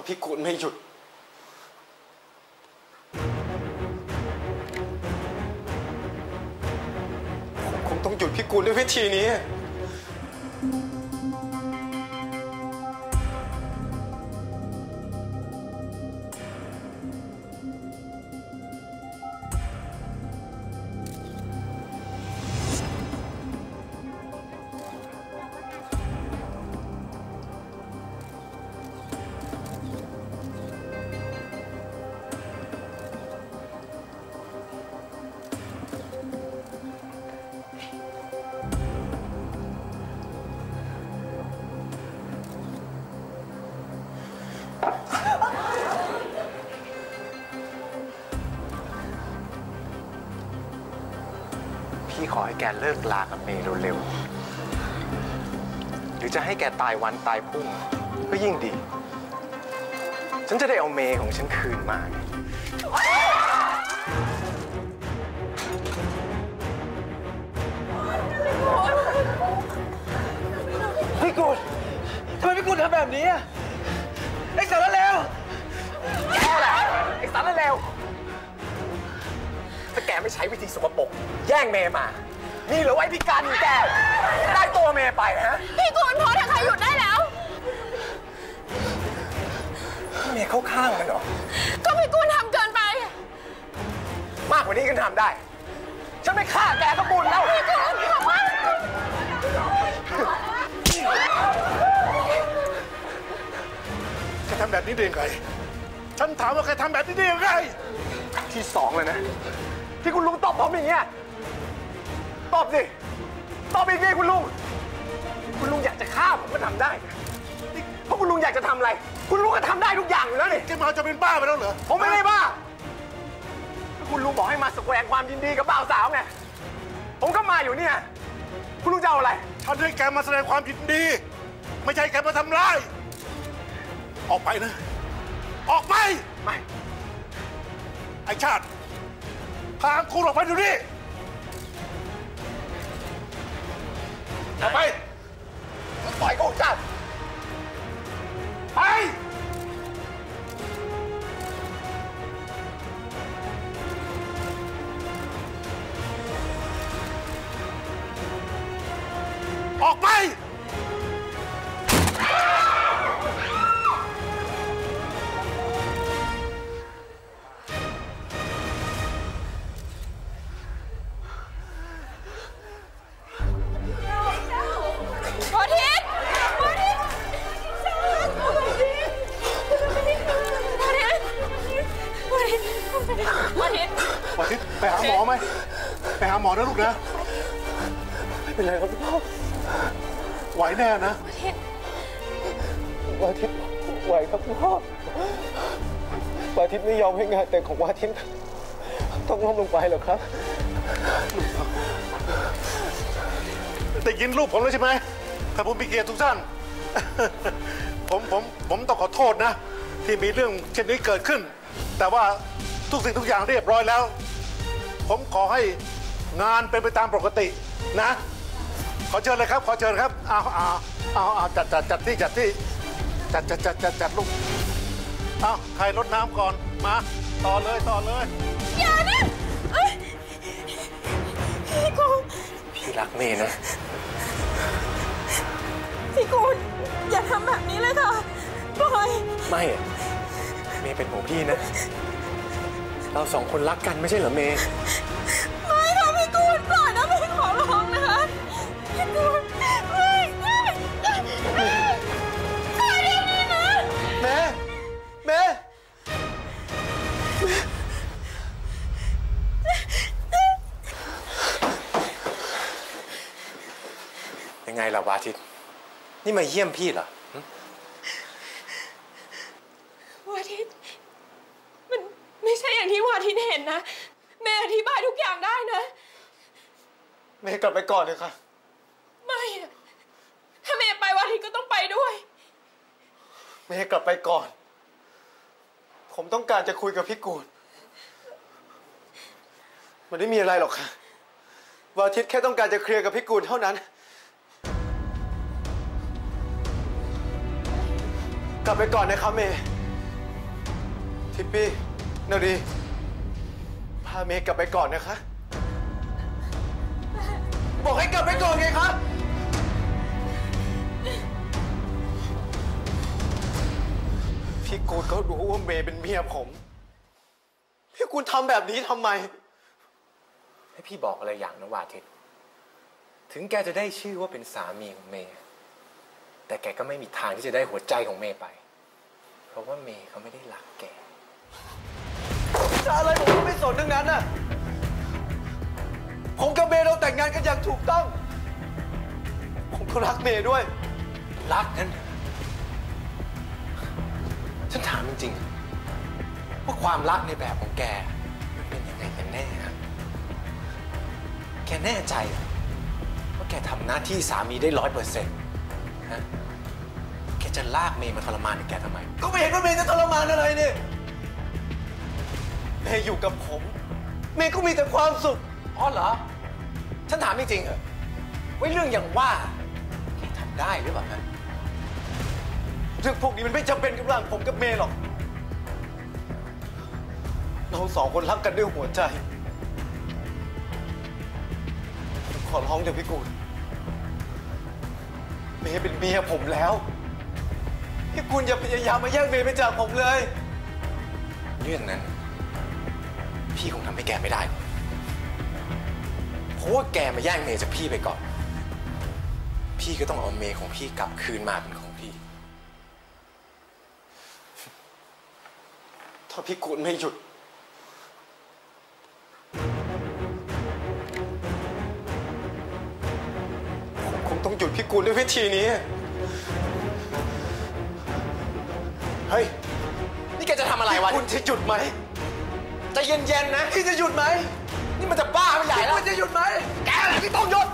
ถ้าพี่กูลไม่หยุด ผมคงต้องหยุดพี่กูลด้วยวิธีนี้ อให้แกเลิกลากับเมย์เร็วๆ หรือจะให้แกตายวันตายพรุ่งก็ยิ่งดี ฉันจะได้เอาเมย์ของฉันคืนมาไงพี่กูลทำไมพี่กูลทำแบบนี้อะไอ้สารเลวแกแหละไอ้สารเลวถ้าแกไม่ใช้วิธีสกปรกแย่งเมย์มา นี่เหรือไว้พิการของแกได้ตัวเมย์ไปฮะพี่กุลพอเถอะค่ะหยุดได้แล้ว เมย์เข้าข้างมันเหรอ ก็พี่กุลทำเกินไป มากกว่านี้ก็ทำได้ ฉันไม่ฆ่าแกก็บุญแล้ว พี่กุลบอกว่าแกทำแบบนี้ได้ยังไง ฉันถามว่าแกทำแบบนี้ได้ยังไง ที่สองเลยนะ ที่คุณลุงตอบผมอย่างเงี้ย ตอบสิตอบอีกทีคุณลุง คุณลุงอยากจะฆ่าผมก็ทำได้นี่เพราะคุณลุงอยากจะทำอะไร คุณลุงก็ทำได้ทุกอย่างอยู่แล้วนี่ แกมาจะเป็นบ้าไปแล้วเหรอผมไม่ได้บ้าก็คุณลุงบอกให้มาแสดงความยินดีกับบ่าวสาวไง ผมก็มาอยู่เนี่ย คุณลุงจะเอาอะไร ฉันให้แกมาแสดงความยินดี ไม่ใช่แกมาทำร้าย ออกไปนะ ออกไป ไม่ ไอชาติพาคุณออกไปเดูนี่ ออกไปปล่อยกูจัดไปออกไป ไปหาหมอไหมไปหาหมอนะลูกนะไม่เป็นไรครับพ่อไหวแน่นะวาทิตไหวครับพ่อวาทิตไม่ยอมให้งานแต่งของวาทิตต้องล้มลงไปหรอกครับได้ยินรูปผมแล้วใช่ไหมถ้าผมมีเกียรติทุกท่าน ผมผมผมต้องขอโทษนะ ที่มีเรื่องเช่นนี้เกิดขึ้น แต่ว่าทุกสิ่งทุกอย่างเรียบร้อยแล้ว ผมขอให้งานเป็นไปตามปกตินะ ขอเชิญเลยครับ ขอเชิญครับเอาเอาเอาเอาจัดจัดจัดที่จัดที่จัดจัดจัดจัดจัดลูกเอาใครรดน้ำก่อนมา ต่อเลยต่อเลยอย่านะเอ้ยพี่กุลพี่รักเมย์นะพี่กุลอย่าทำแบบนี้เลยค่ะปล่อยไม่อะเมย์เป็นของพี่นะ เราสองคนรักกันไม่ใช่เหรอเมย์ ล่ะวาทิต นี่มาเยี่ยมพี่เหรอวาทิต มันไม่ใช่อย่างที่วาทิตเห็นนะแม่อธิบายทุกอย่างได้นะแม่กลับไปก่อนเลยค่ะ ไม่อะถ้าแม่ไปวาทิตก็ต้องไปด้วยแม่กลับไปก่อน ผมต้องการจะคุยกับพี่กูดมันไม่มีอะไรหรอกค่ะวาทิตแค่ต้องการจะเคลียร์กับพี่กูดเท่านั้น กลับไปก่อนนะครับเมย์ทิปปี้นารีพาเมย์กลับไปก่อนนะคะ บอกให้กลับไปก่อนไงครับพี่กูดเขารู้ว่าเมย์เป็นเมียผม พี่กูดทำแบบนี้ทำไม ให้พี่บอกอะไรอย่างนะวาทิต ถึงแกจะได้ชื่อว่าเป็นสามีของเมย์ แต่แกก็ไม่มีทางที่จะได้หัวใจของเมย์ไป เพราะว่าเมย์เขาไม่ได้รักแกจะอะไรผมก็ไม่สนทั้งนั้นน่ะ ผมกับเมย์เราแต่งงานกันอย่างถูกต้อง ผมก็รักเมย์ด้วย รักนั้นฉันถามจริงๆว่าความรักในแบบของแก มันเป็นยังไงกันแน่ฮะแกแน่ใจเหรอว่าแกทำหน้าที่สามีได้ร้อยเปอร์เซ็นต์ฮะแก จะลากเมย์มาทรมานแกทำไม ก็ไม่เห็นว่าเมย์จะทรมานอะไรเนี่ยเมย์อยู่กับผม เมย์ก็มีแต่ความสุข อ๋อเหรอ ฉันถามจริงๆเหรอว่าเรื่องอย่างว่าแกทำได้หรือเปล่าฮะเรื่องพวกนี้มันไม่จำเป็นกับร่างผมกับเมย์หรอก เราสองคนรักกันด้วยหัวใจ ขอร้องเถอะพี่กูลเมย์เป็นเมียผมแล้ว พี่กุลอย่าพยายามมาแย่งเมย์ไปจากผมเลย เรื่องนั้น พี่คงทำให้แกไม่ได้ เพราะว่าแกมาแย่งเมย์จากพี่ไปก่อน พี่ก็ต้องเอาเมย์ของพี่กลับคืนมาเป็นของพี่ ถ้าพี่กุลไม่หยุดผมคงต้องหยุดพี่กุลด้วยวิธีนี้ เฮ้ย นี่แกจะทำอะไรวะ คุณจะหยุดไหมใจะเย็นๆนะพี่จะหยุดไหม นี่มันจะบ้าไปใหญ่แล้วคุณจะหยุดไหม แกแหละที่ต้องหยุด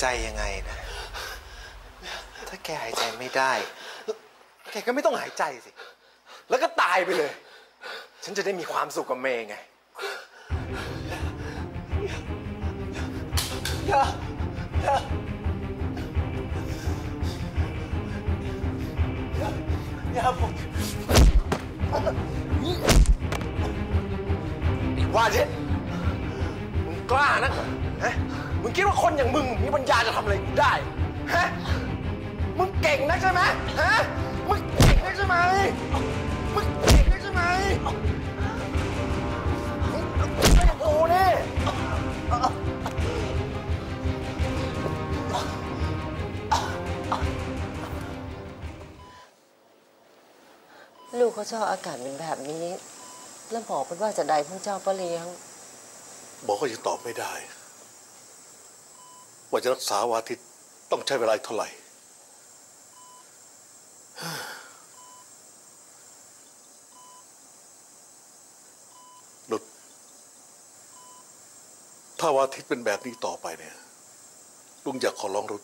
ใจยังไงนะ ถ้าแกหายใจไม่ได้ แกก็ไม่ต้องหายใจสิ แล้วก็ตายไปเลย ฉันจะได้มีความสุขกับเมย์ไงอย่าอย่าอย่าอย่าผมไอ้ว่าเช็ดมึงกล้านะฮะ มึงคิดว่าคนอย่างมึงมีปัญญาจะทำอะไรกูได้ฮะมึงเก่งนะใช่ไหมฮะมึงเก่งนะใช่ไหมมึงเก่งนะใช่ไหมมึงไม่โอ้เนี่ยลูกเขาชอบอากาศเป็นแบบนี้ แล้วหมอเป็นว่าจะได้พระเจ้าป้าเลี้ยงบอกก็ยังตอบไม่ได้ ว่าจะรักษาวาทิตต้องใช้เวลาเท่าไหร่หนุด ถ้าวาทิตเป็นแบบนี้ต่อไปเนี่ย ลุงอยากขอร้องรุด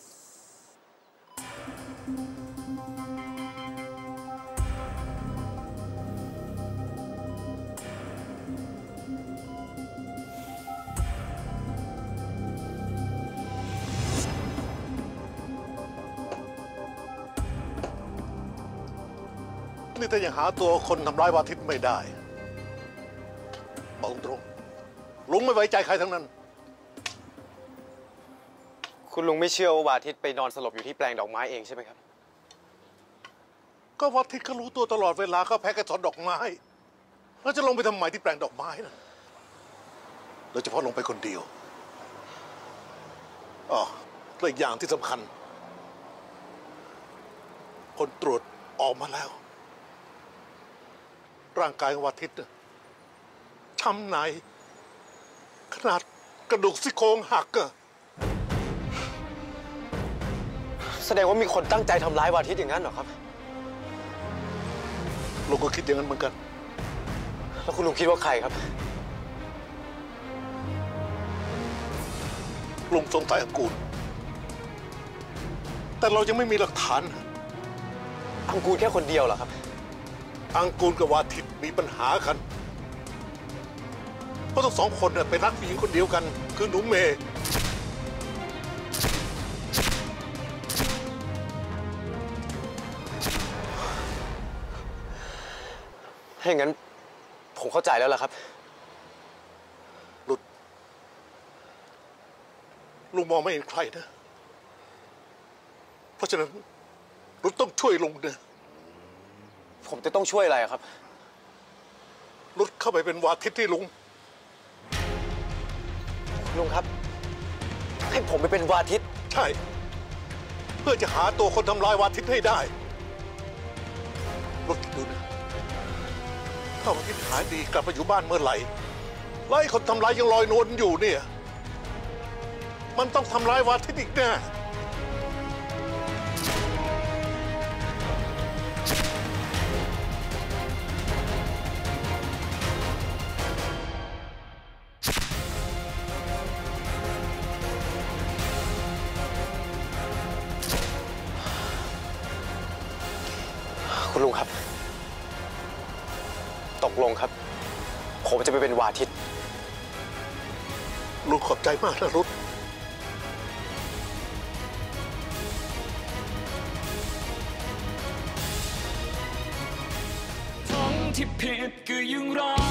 นี่ถ้ายังหาตัวคนทำร้ายวาทิตไม่ได้ บอกตรงๆลุงไม่ไว้ใจใครทั้งนั้น คุณลุงไม่เชื่อว่าวาทิตไปนอนสลบอยู่ที่แปลงดอกไม้เองใช่ไหมครับ ก็วาทิตเขารู้ตัวตลอดเวลาเขาแพ้กระถอนดอกไม้ แล้วจะลงไปทำไมที่แปลงดอกไม้นะโดยเฉพาะลงไปคนเดียวอ๋อและอีกอย่างที่สำคัญ ผลตรวจออกมาแล้ว ร่างกายของวาทิตน่ะช้ำในขนาดกระดูกซี่โครงหักอะแสดงว่ามีคนตั้งใจทำร้ายวาทิตอย่างนั้นเหรอครับ ลุงก็คิดอย่างนั้นเหมือนกัน แล้วคุณลุงคิดว่าใครครับ ลุงสงสัยอกูล แต่เรายังไม่มีหลักฐาน อังกูลแค่คนเดียวเหรอครับ อังกูลกับวาทิตมีปัญหากันเพราะทั้งสองคนเนี่ยเป็นรักผู้หญิงคนเดียวกัน คือหนูเมย์ถ้าอย่างนั้นผมเข้าใจแล้วล่ะครับลุด ลุงมองไม่เห็นใครนะ เพราะฉะนั้นลุดต้องช่วยลุงนะ ผมจะต้องช่วยอะไรอะครับลุดเข้าไปเป็นวาทิตที่ลุง ลุงครับ ให้ผมไปเป็นวาทิต ใช่ เพื่อจะหาตัวคนทำลายวาทิตให้ได้ลุดคิดดูนะถ้าวาทิตหายดีกลับมาอยู่บ้านเมื่อไหร่แล้วไอ้คนทำร้ายยังลอยนวลอยู่เนี่ย มันต้องทำร้ายวาทิตอีกแน่ คุณลุงครับ ตกลงครับ ผมจะไปเป็นวาทิต ลุงขอบใจมากนะรุดทั้งที่ผิดก็ยังรัก